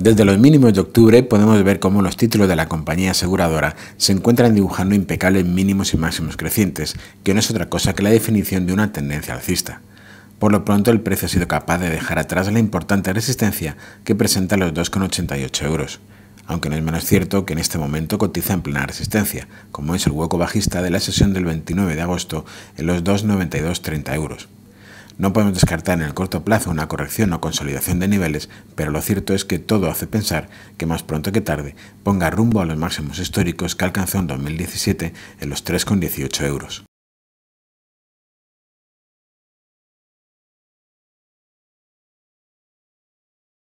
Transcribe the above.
Desde los mínimos de octubre podemos ver cómo los títulos de la compañía aseguradora se encuentran dibujando impecables mínimos y máximos crecientes, que no es otra cosa que la definición de una tendencia alcista. Por lo pronto el precio ha sido capaz de dejar atrás la importante resistencia que presenta los 2,88 euros, aunque no es menos cierto que en este momento cotiza en plena resistencia, como es el hueco bajista de la sesión del 29 de agosto en los 2,9230 euros. No podemos descartar en el corto plazo una corrección o consolidación de niveles, pero lo cierto es que todo hace pensar que más pronto que tarde ponga rumbo a los máximos históricos que alcanzó en 2017 en los 3,18 euros.